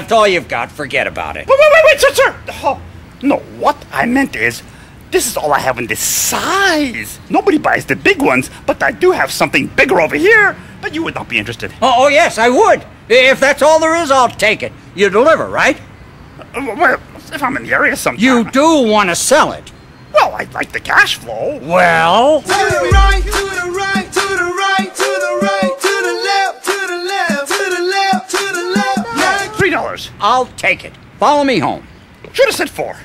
if all you've got, forget about it. Wait, wait, wait, wait, sir, sir! Oh, no, what I meant is, this is all I have in this size. Nobody buys the big ones, but I do have something bigger over here. But you would not be interested. Oh, oh yes, I would. If that's all there is, I'll take it. You deliver, right? Uh, Well, if I'm in the area sometime. You do want to sell it. Well, I'd like the cash flow. Well, I'll take it. Follow me home. Should have said four.